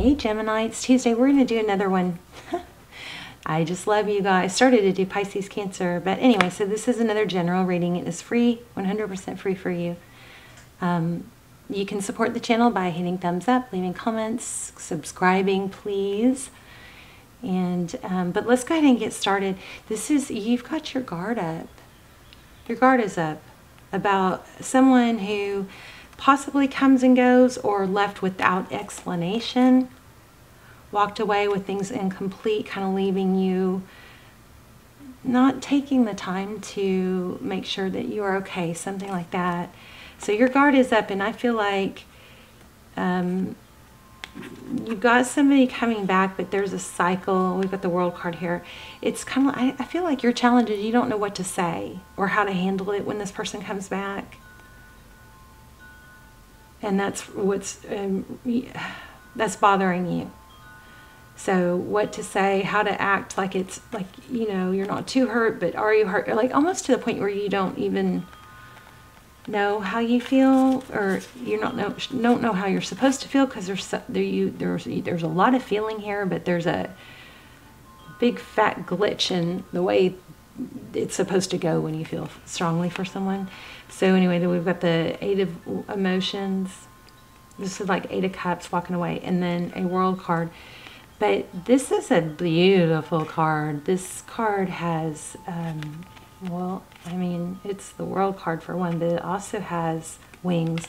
Hey Gemini, it's Tuesday. We're going to do another one. I just love you guys. Started to do Pisces Cancer, but anyway, so this is another general reading. It is free, 100% free for you. Um, you can support the channel by hitting thumbs up, leaving comments, subscribing, please. And um, but let's go ahead and get started. This is you've got your guard up. Your guard is up about someone who possibly comes and goes or left without explanation, walked away with things incomplete, kind of leaving you not taking the time to make sure that you are okay, something like that. So your guard is up, and I feel like um, you've got somebody coming back, but there's a cycle. We've got the world card here. It's kind of, I, I feel like you're challenged. You don't know what to say or how to handle it when this person comes back. And that's what's, um, that's bothering you. So what to say, how to act like it's like, you know, you're not too hurt, but are you hurt? Like almost to the point where you don't even know how you feel or you're not know don't know how you're supposed to feel because there's there you there's there's a lot of feeling here but there's a big fat glitch in the way it's supposed to go when you feel strongly for someone so anyway then we've got the eight of emotions this is like eight of cups walking away and then a world card but this is a beautiful card this card has um, well, I mean, it's the world card for one, but it also has wings.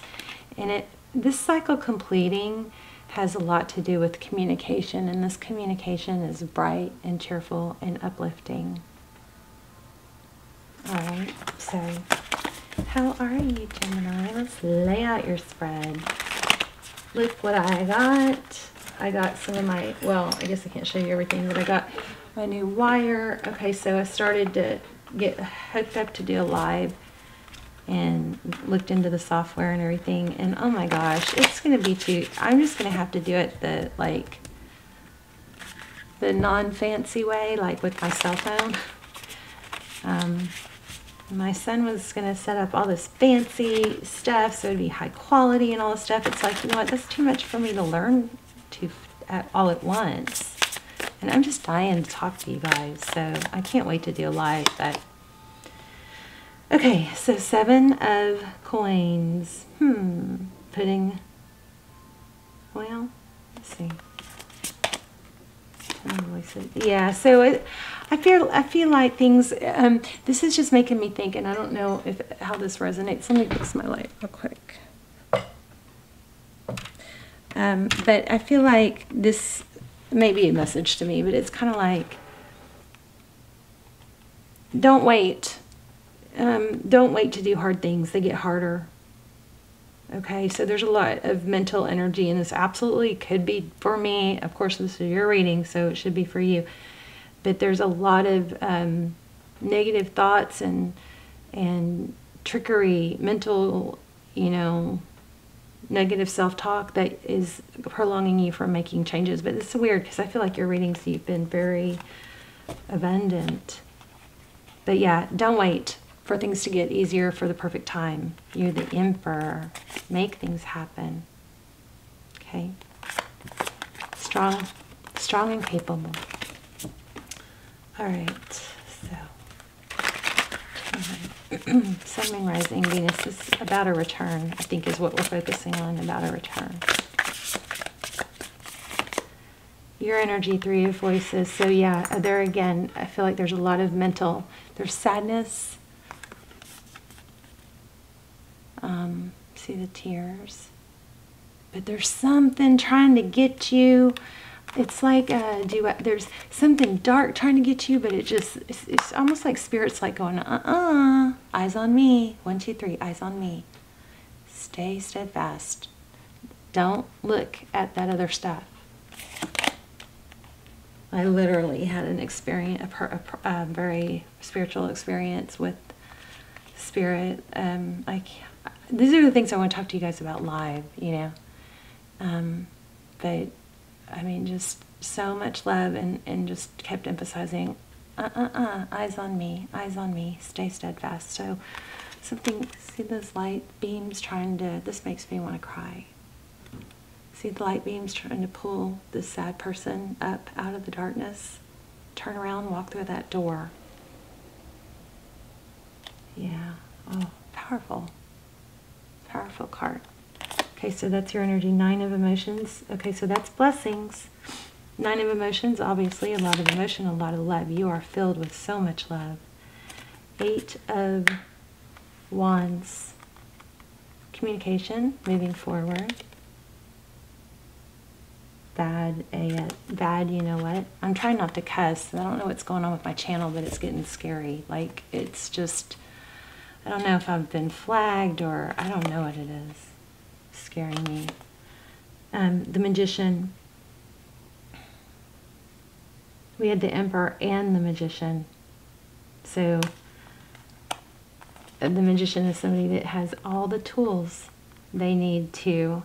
And it this cycle completing has a lot to do with communication, and this communication is bright and cheerful and uplifting. All right, so how are you, Gemini? Let's lay out your spread. Look what I got. I got some of my, well, I guess I can't show you everything, but I got my new wire. Okay, so I started to get hooked up to do a live and looked into the software and everything and oh my gosh it's gonna be too I'm just gonna have to do it the like the non-fancy way like with my cell phone um, my son was gonna set up all this fancy stuff so it'd be high quality and all this stuff it's like you know what that's too much for me to learn to at, all at once and I'm just dying to talk to you guys, so I can't wait to do a live, but... Okay, so seven of coins. Hmm, putting... Well, let's see. Yeah, so it, I feel I feel like things. Um, this is just making me think, and I don't know if how this resonates. Let me fix my light real quick. Um, but I feel like this may be a message to me, but it's kind of like, don't wait. Um, don't wait to do hard things. They get harder. Okay, so there's a lot of mental energy, and this absolutely could be for me. Of course, this is your reading, so it should be for you. But there's a lot of um, negative thoughts and and trickery, mental, you know, negative self-talk that is prolonging you from making changes. But it's weird because I feel like your readings you've been very abundant. But yeah, don't wait for things to get easier for the perfect time. You're the emperor. Make things happen. Okay? Strong, strong and capable. All right. So Sun, Moon, Rising, Venus is about a return, I think is what we're focusing on, about a return. Your energy, three of voices. So yeah, there again, I feel like there's a lot of mental, there's sadness. Um, see the tears. But there's something trying to get you it's like uh, do there's something dark trying to get you, but it just it's, it's almost like spirits like going uh uh eyes on me one two three eyes on me. Stay steadfast. Don't look at that other stuff. I literally had an experience, a, a, a very spiritual experience with spirit. Um, I these are the things I want to talk to you guys about live, you know. Um, but I mean, just so much love and, and just kept emphasizing, uh, uh, uh, eyes on me, eyes on me, stay steadfast. So something, see those light beams trying to, this makes me want to cry. See the light beams trying to pull this sad person up out of the darkness. Turn around, walk through that door. Yeah. Oh, powerful. Powerful card. Okay, so that's your energy. Nine of emotions. Okay, so that's blessings. Nine of emotions, obviously, a lot of emotion, a lot of love. You are filled with so much love. Eight of wands. Communication, moving forward. Bad, a, bad, you know what? I'm trying not to cuss. I don't know what's going on with my channel, but it's getting scary. Like, it's just, I don't know if I've been flagged or I don't know what it is. scaring me. Um, the magician. We had the emperor and the magician. So the magician is somebody that has all the tools they need to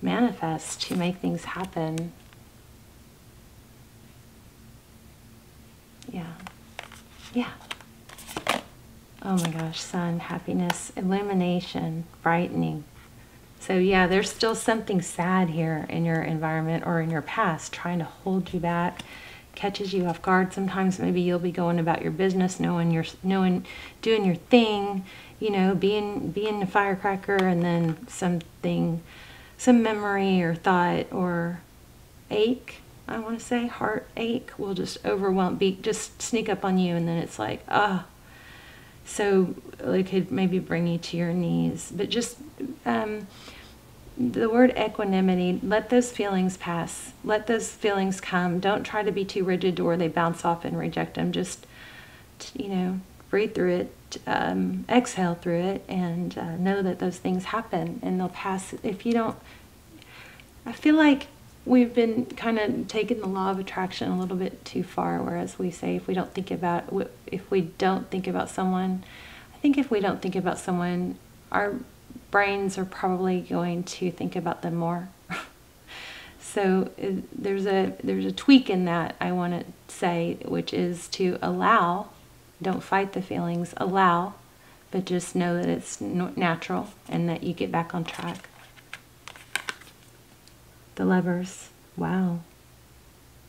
manifest, to make things happen. Yeah. Yeah. Oh my gosh, sun, happiness, illumination, brightening. So, yeah, there's still something sad here in your environment or in your past trying to hold you back catches you off guard. Sometimes maybe you'll be going about your business, knowing you're knowing doing your thing, you know, being being a firecracker, and then something, some memory or thought or ache. I want to say heart ache will just overwhelm, be just sneak up on you, and then it's like ah. So it could maybe bring you to your knees, but just um, the word equanimity, let those feelings pass. Let those feelings come. Don't try to be too rigid or they bounce off and reject them. Just, you know, breathe through it, um, exhale through it, and uh, know that those things happen and they'll pass. If you don't, I feel like we've been kind of taking the law of attraction a little bit too far, whereas we say if we don't think about, if we don't think about someone, I think if we don't think about someone, our brains are probably going to think about them more. so uh, there's a there's a tweak in that I want to say, which is to allow, don't fight the feelings, allow, but just know that it's natural and that you get back on track. The lovers, wow.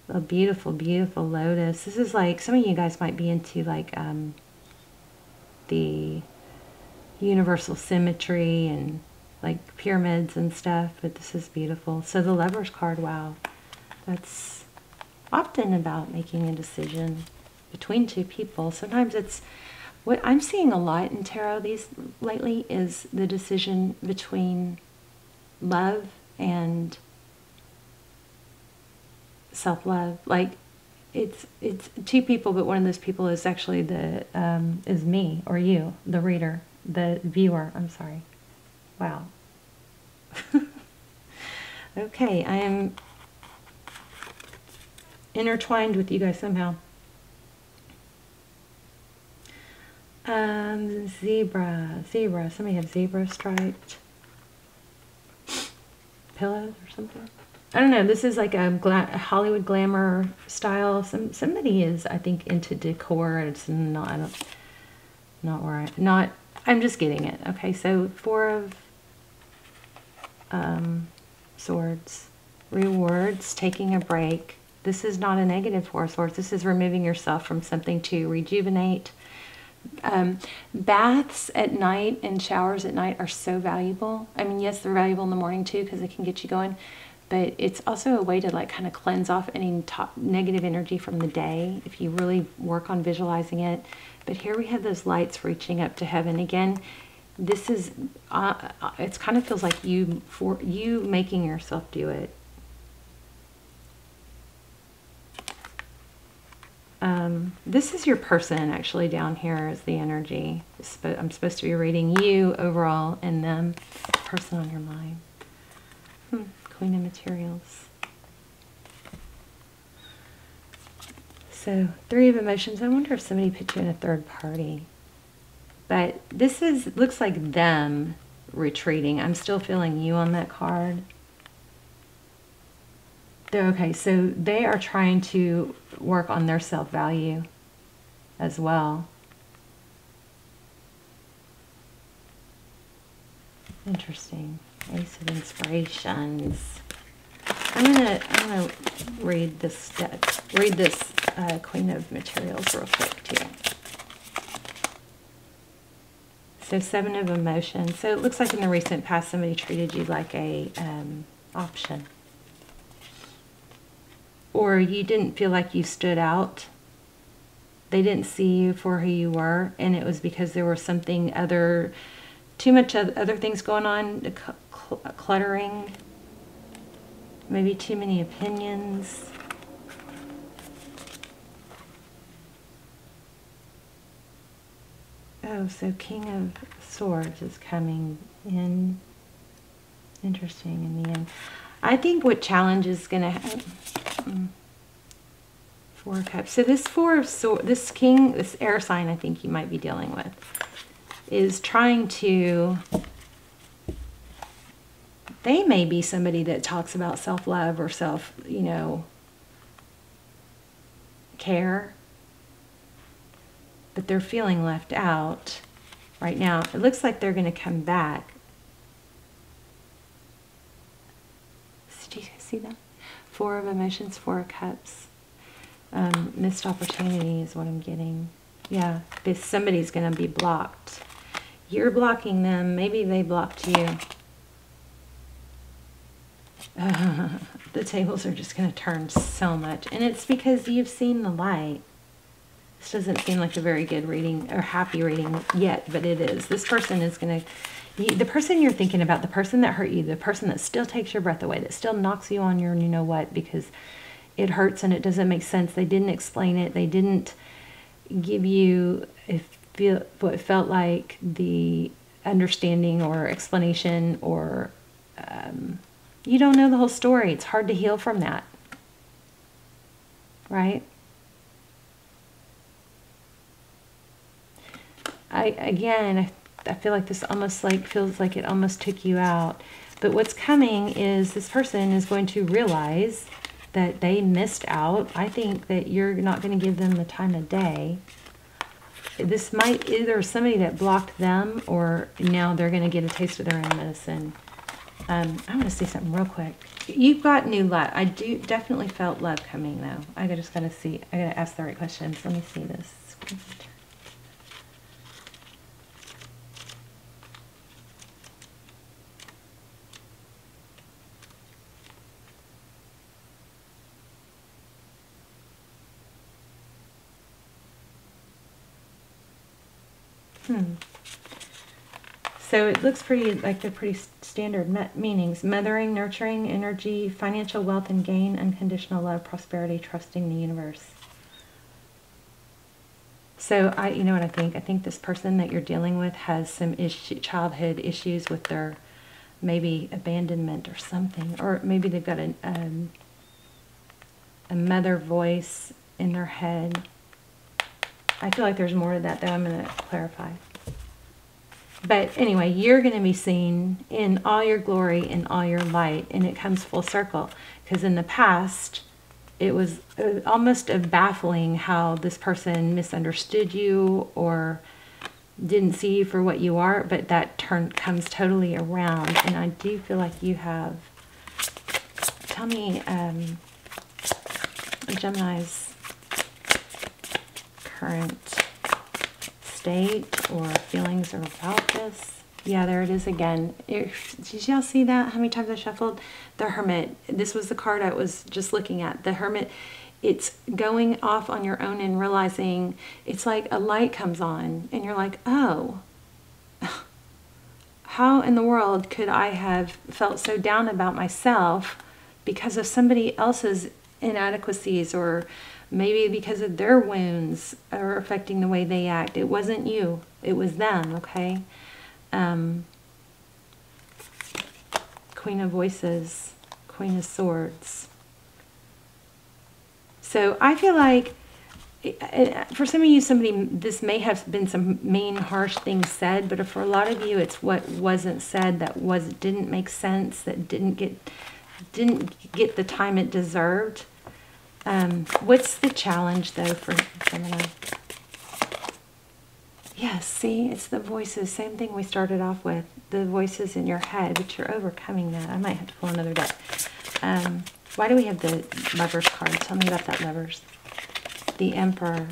A beautiful, beautiful lotus. This is like, some of you guys might be into like um, the universal symmetry and like pyramids and stuff, but this is beautiful. So the Lovers card, wow, that's often about making a decision between two people. Sometimes it's what I'm seeing a lot in tarot these lately is the decision between love and self-love. Like it's it's two people, but one of those people is actually the um, is me or you, the reader the viewer. I'm sorry. Wow. okay, I am intertwined with you guys somehow. Um, zebra, zebra. Somebody have zebra striped pillows or something. I don't know. This is like a, gla Hollywood glamour style. Some somebody is, I think, into decor. It's not. I don't. Not where I. Not I'm just getting it. Okay, so four of um, swords. Rewards, taking a break. This is not a negative four of swords. This is removing yourself from something to rejuvenate. Um, baths at night and showers at night are so valuable. I mean, yes, they're valuable in the morning too because they can get you going, but it's also a way to like kind of cleanse off any top negative energy from the day if you really work on visualizing it. But here we have those lights reaching up to heaven. Again, this is, uh, uh it kind of feels like you, for you making yourself do it. Um, this is your person actually down here is the energy. I'm supposed to be reading you overall and them, person on your mind. Hmm. Queen of Materials. So, three of emotions. I wonder if somebody put you in a third party. But this is looks like them retreating. I'm still feeling you on that card. They're okay, so they are trying to work on their self-value as well. Interesting. Ace of Inspirations. I'm gonna I'm gonna read this read this uh, Queen of Materials real quick too. So seven of emotions. So it looks like in the recent past somebody treated you like a um, option. Or you didn't feel like you stood out. They didn't see you for who you were, and it was because there was something other, too much other things going on, cluttering, maybe too many opinions. Oh, so King of Swords is coming in. Interesting in the end. I think what challenge is going to happen. Mm, four cups. So this four of swords, this king, this air sign I think you might be dealing with, is trying to, they may be somebody that talks about self-love or self, you know, care but they're feeling left out right now. It looks like they're going to come back. Did you see that? Four of emotions, four of cups. Um, missed opportunity is what I'm getting. Yeah, this somebody's going to be blocked. You're blocking them. Maybe they blocked you. Uh, the tables are just going to turn so much. And it's because you've seen the light. This doesn't seem like a very good reading or happy reading yet, but it is. This person is going to, the person you're thinking about, the person that hurt you, the person that still takes your breath away, that still knocks you on your you know what because it hurts and it doesn't make sense. They didn't explain it. They didn't give you feel, what felt like the understanding or explanation or um, you don't know the whole story. It's hard to heal from that. Right? I again, I, I feel like this almost like feels like it almost took you out. But what's coming is this person is going to realize that they missed out. I think that you're not going to give them the time of day. This might either somebody that blocked them or now they're going to get a taste of their own medicine. Um, I want to say something real quick. You've got new love. I do definitely felt love coming though. I just got to see. I got to ask the right questions. Let me see this. Hmm. So it looks pretty like they're pretty standard meanings. Mothering, nurturing, energy, financial wealth and gain, unconditional love, prosperity, trusting the universe. So I, you know what I think? I think this person that you're dealing with has some issue, childhood issues with their maybe abandonment or something, or maybe they've got a, um, a mother voice in their head I feel like there's more to that that I'm going to clarify. But anyway, you're going to be seen in all your glory and all your light, and it comes full circle. Because in the past, it was almost baffling how this person misunderstood you or didn't see you for what you are, but that turn comes totally around. And I do feel like you have. Tell me, um, Gemini's current state or feelings about this. Yeah, there it is again. did y'all see that? How many times I shuffled? The Hermit. This was the card I was just looking at. The Hermit. It's going off on your own and realizing it's like a light comes on and you're like, oh, how in the world could I have felt so down about myself because of somebody else's inadequacies or Maybe because of their wounds are affecting the way they act. It wasn't you, it was them, okay? Um, Queen of Voices, Queen of Swords. So I feel like for some of you, somebody, this may have been some mean, harsh things said, but for a lot of you, it's what wasn't said that was didn't make sense, that didn't get didn't get the time it deserved. Um, what's the challenge though for Gemini? Yes, see, it's the voices. Same thing we started off with. The voices in your head, but you're overcoming that. I might have to pull another deck. Um, why do we have the lovers card? Tell me about that lovers. The emperor,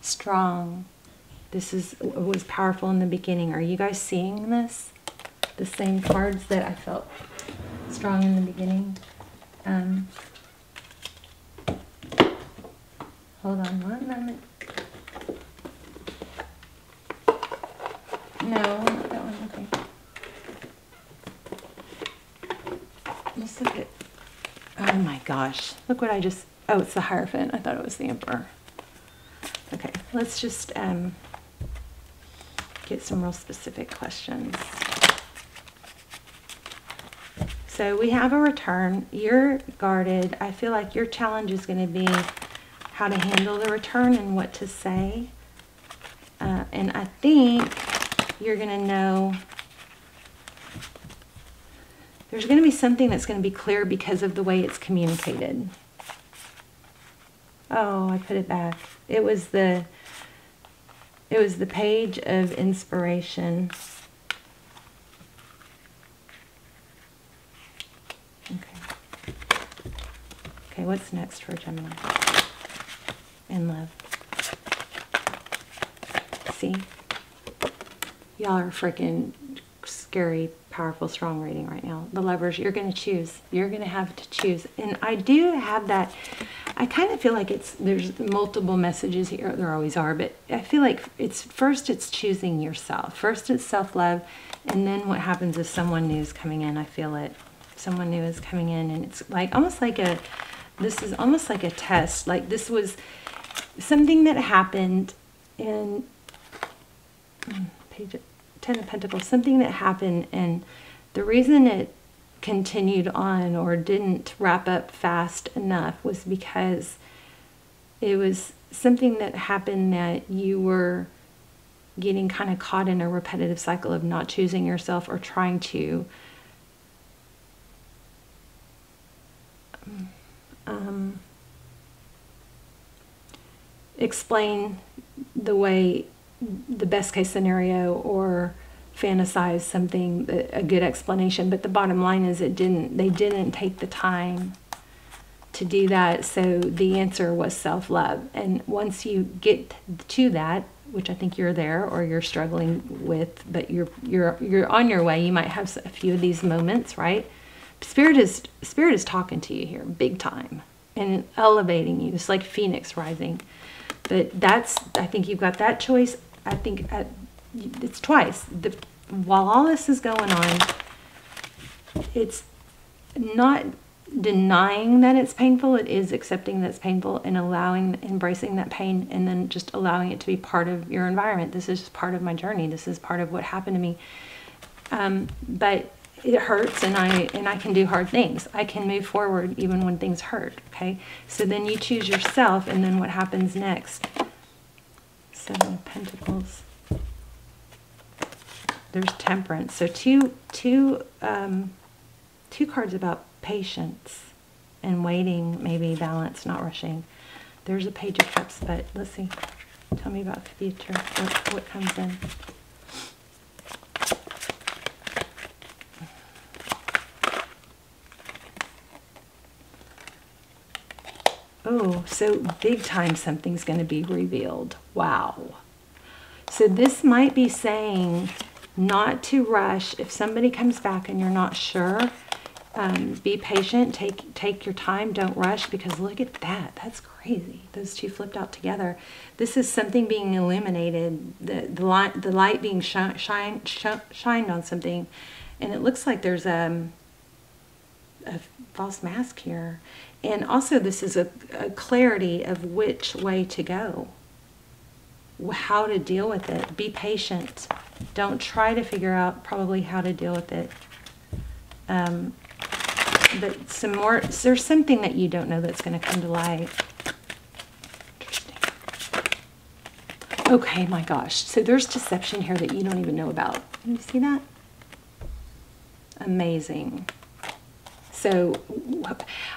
strong. This is was powerful in the beginning. Are you guys seeing this? The same cards that I felt strong in the beginning. Um, hold on one moment. No, not that one. Okay. Let's look at. Oh my gosh! Look what I just. Oh, it's the Hierophant. I thought it was the Emperor. Okay, let's just um, get some real specific questions. So we have a return. You're guarded. I feel like your challenge is going to be how to handle the return and what to say. Uh, and I think you're going to know there's going to be something that's going to be clear because of the way it's communicated. Oh, I put it back. It was the it was the page of inspiration. Okay. Okay, what's next for Gemini? In love. See? Y'all are freaking scary, powerful, strong reading right now. The lovers, you're going to choose. You're going to have to choose. And I do have that. I kind of feel like it's there's multiple messages here. There always are, but I feel like it's first it's choosing yourself. First it's self-love, and then what happens is someone new is coming in. I feel it. Someone new is coming in, and it's like almost like a. This is almost like a test. Like this was something that happened in hmm, page Ten of Pentacles, something that happened, and the reason it continued on or didn't wrap up fast enough was because it was something that happened that you were getting kind of caught in a repetitive cycle of not choosing yourself or trying to um, explain the way the best case scenario or fantasize something a good explanation. But the bottom line is it didn't they didn't take the time to do that. So the answer was self-love. And once you get to that which I think you're there or you're struggling with but you're you're you're on your way you might have a few of these moments right? Spirit is spirit is talking to you here big time and elevating you. It's like phoenix rising but that's I think you've got that choice I think at, it's twice. The, while all this is going on, it's not denying that it's painful. It is accepting that it's painful and allowing, embracing that pain, and then just allowing it to be part of your environment. This is just part of my journey. This is part of what happened to me. Um, but it hurts, and I and I can do hard things. I can move forward even when things hurt. Okay, so then you choose yourself, and then what happens next? Seven of Pentacles. There's Temperance. So two, two, um, two cards about patience and waiting, maybe balance, not rushing. There's a Page of Cups, but let's see. Tell me about the future. What, what comes in? Oh, so big time something's going to be revealed. Wow. So this might be saying not to rush. If somebody comes back and you're not sure, um, be patient. Take take your time. Don't rush because look at that. That's crazy. Those two flipped out together. This is something being illuminated. The the light the light being shine, shine, shined on something, and it looks like there's a, um, a false mask here. And also, this is a, a clarity of which way to go, how to deal with it. Be patient. Don't try to figure out probably how to deal with it. Um, but some more, there's something that you don't know that's going to come to light. Okay, my gosh. So there's deception here that you don't even know about. You see that? Amazing. So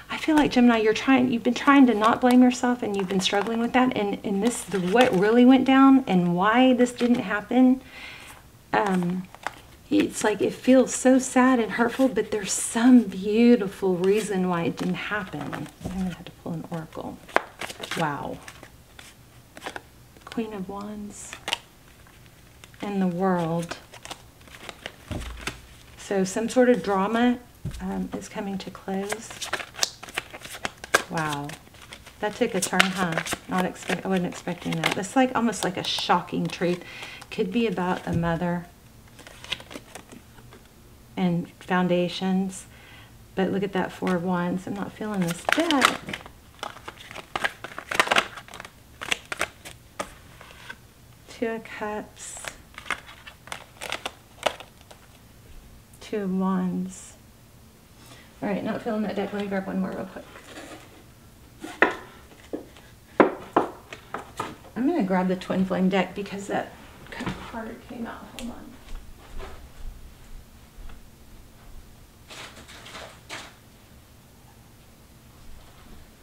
I feel like Gemini, you're trying, you've been trying to not blame yourself and you've been struggling with that. And, and this, the, what really went down and why this didn't happen, um, it's like it feels so sad and hurtful, but there's some beautiful reason why it didn't happen. I'm going to have to pull an oracle. Wow. Queen of Wands and the world. So some sort of drama um, is coming to close. Wow. That took a turn, huh? Not expect. I wasn't expecting that. That's like almost like a shocking truth. Could be about a mother and foundations. But look at that Four of Wands. I'm not feeling this deck. Two of Cups. Two of Wands. All right, not feeling that deck. Let me grab one more real quick. I'm going to grab the Twin Flame deck because that card came out. Hold on.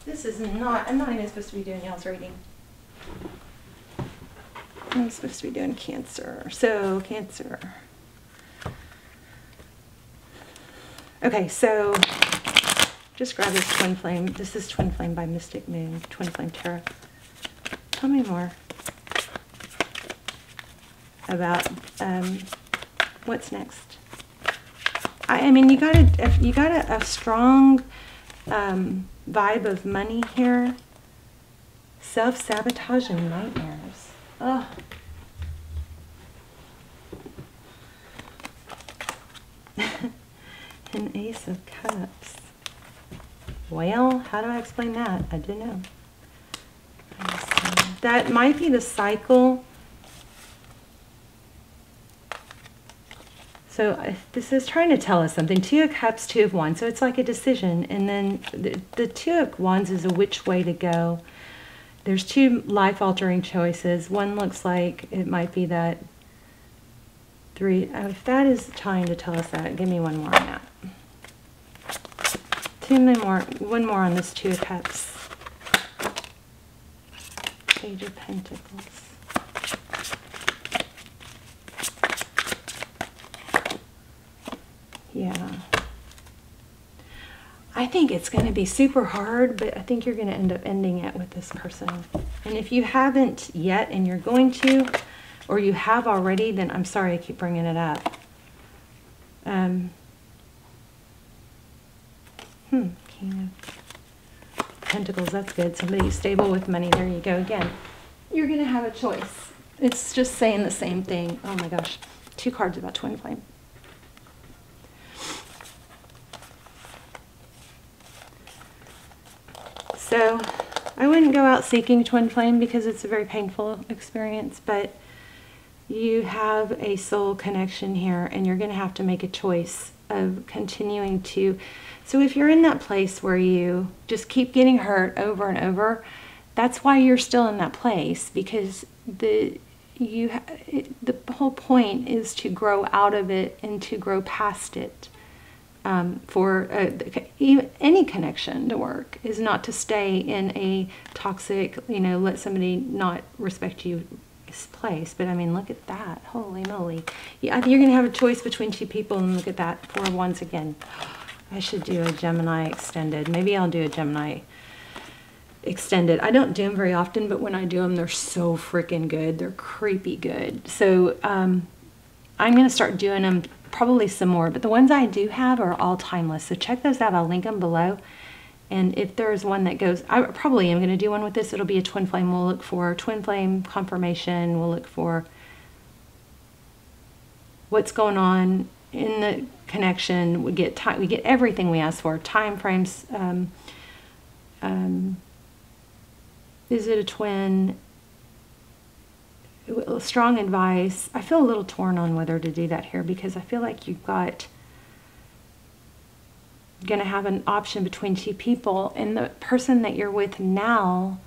This is not, I'm not even supposed to be doing y'all's reading. I'm supposed to be doing Cancer. So, Cancer. Okay, so just grab this Twin Flame. This is Twin Flame by Mystic Moon, Twin Flame Tarot. Tell me more about um, what's next. I, I mean, you got a, you got a, a strong um, vibe of money here. Self-sabotage and nightmares. Ugh. An Ace of Cups. Well, how do I explain that? I don't know. That might be the cycle So uh, this is trying to tell us something. Two of Cups, Two of Wands. So it's like a decision. And then the, the Two of Wands is a which way to go. There's two life-altering choices. One looks like it might be that three. Uh, if that is trying to tell us that, give me one more on that. More, one more on this Two of Cups. Page of Pentacles. Yeah. I think it's going to be super hard, but I think you're going to end up ending it with this person. And if you haven't yet and you're going to, or you have already, then I'm sorry I keep bringing it up. Um, hmm, King of Pentacles, that's good. Somebody stable with money. There you go again. You're going to have a choice. It's just saying the same thing. Oh my gosh. Two cards about twin flame. So I wouldn't go out seeking twin flame because it's a very painful experience, but you have a soul connection here and you're going to have to make a choice of continuing to. So if you're in that place where you just keep getting hurt over and over, that's why you're still in that place because the you the whole point is to grow out of it and to grow past it um, for uh, any connection to work is not to stay in a toxic, you know, let somebody not respect you place. But I mean, look at that. Holy moly. Yeah, you're going to have a choice between two people and look at that for once again. I should do a Gemini extended. Maybe I'll do a Gemini extended. I don't do them very often, but when I do them, they're so freaking good. They're creepy good. So um, I'm going to start doing them probably some more, but the ones I do have are all timeless. So check those out. I'll link them below. And if there's one that goes, I probably am going to do one with this. It'll be a twin flame. We'll look for twin flame confirmation. We'll look for what's going on in the connection. We get time, we get everything we ask for. Time frames. Um, um, is it a twin? strong advice. I feel a little torn on whether to do that here because I feel like you've got going to have an option between two people and the person that you're with now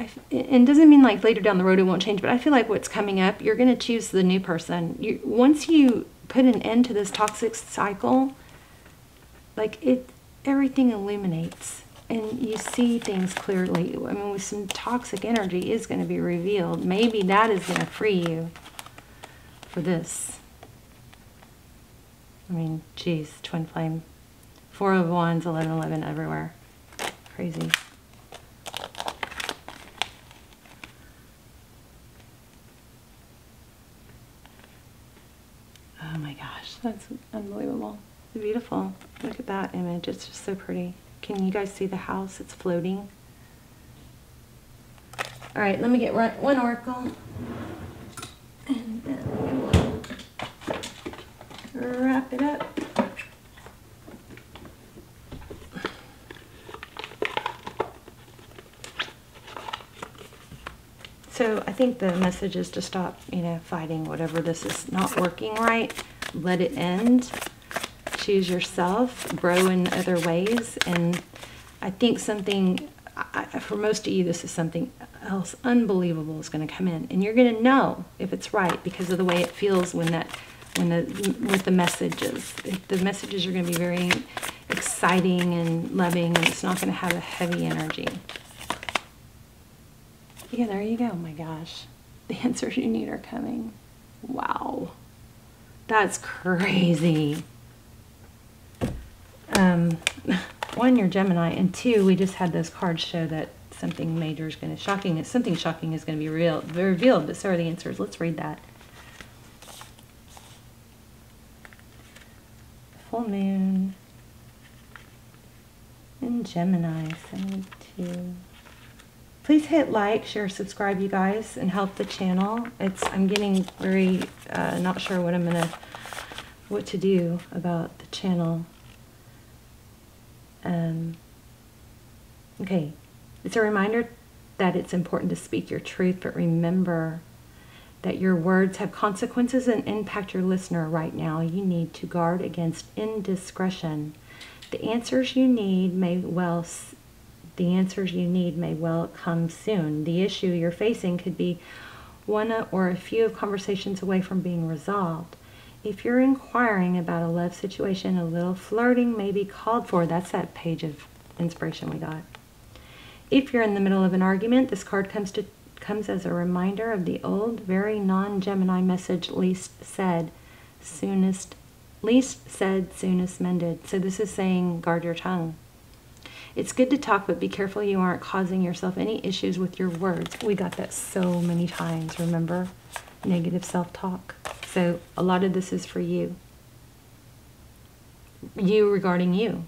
I, and doesn't mean like later down the road it won't change but i feel like what's coming up you're going to choose the new person you, once you put an end to this toxic cycle like it, everything illuminates and you see things clearly. I mean, with some toxic energy is going to be revealed. Maybe that is going to free you for this. I mean, geez, twin flame. Four of Wands, 11, 11 everywhere. Crazy. Oh my gosh, that's unbelievable. Beautiful. Look at that image. It's just so pretty. Can you guys see the house? It's floating. All right, let me get one oracle. And then wrap it up. So I think the message is to stop, you know, fighting whatever this is not working right. Let it end. Choose yourself. Grow in other ways. And I think something, I, for most of you, this is something else unbelievable is going to come in. And you're going to know if it's right because of the way it feels when that, when the, with the messages. The messages are going to be very exciting and loving and it's not going to have a heavy energy. Yeah, there you go. Oh my gosh. The answers you need are coming. Wow. That's crazy. Um, one, you're Gemini, and two, we just had those cards show that something major is going to shocking. Something shocking is going to be real, revealed, but so are the answers. Let's read that. Full moon in Gemini, 72. Please hit like, share, subscribe, you guys, and help the channel. It's I'm getting very uh, not sure what I'm gonna what to do about the channel. Um, okay, it's a reminder that it's important to speak your truth, but remember that your words have consequences and impact your listener right now. You need to guard against indiscretion. The answers you need may well the answers you need may well come soon. The issue you're facing could be one or a few of conversations away from being resolved. If you're inquiring about a love situation, a little flirting may be called for. That's that page of inspiration we got. If you're in the middle of an argument, this card comes to comes as a reminder of the old, very non-Gemini message least said, soonest least said, soonest mended. So this is saying guard your tongue. It's good to talk, but be careful you aren't causing yourself any issues with your words. We got that so many times, remember? Negative self-talk. So a lot of this is for you. You regarding you.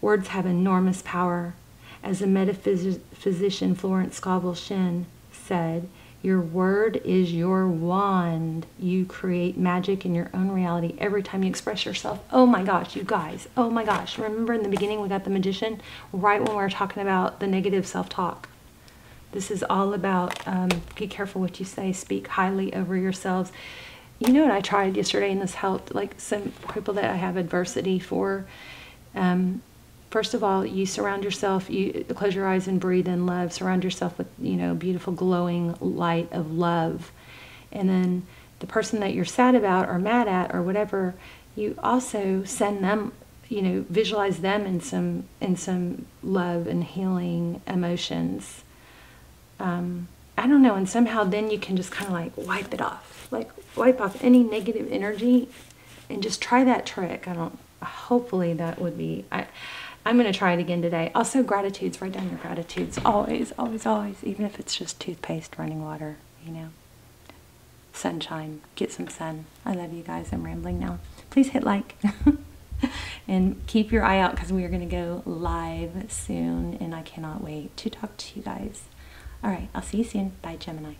Words have enormous power. As the metaphysician Florence Scovel Shinn said, your word is your wand. You create magic in your own reality every time you express yourself. Oh my gosh, you guys. Oh my gosh. Remember in the beginning we got the magician? Right when we were talking about the negative self-talk. This is all about um, be careful what you say. Speak highly over yourselves. You know what I tried yesterday and this helped? Like some people that I have adversity for. Um, first of all, you surround yourself, you close your eyes and breathe in love. Surround yourself with, you know, beautiful glowing light of love. And then the person that you're sad about or mad at or whatever, you also send them, you know, visualize them in some in some love and healing emotions. Um, I don't know, and somehow then you can just kind of like wipe it off, like wipe off any negative energy, and just try that trick. I don't. Hopefully that would be. I I'm going to try it again today. Also, gratitudes. Write down your gratitudes. Always, always, always. Even if it's just toothpaste, running water, you know. Sunshine. Get some sun. I love you guys. I'm rambling now. Please hit like. and keep your eye out because we are going to go live soon. And I cannot wait to talk to you guys. All right. I'll see you soon. Bye, Gemini.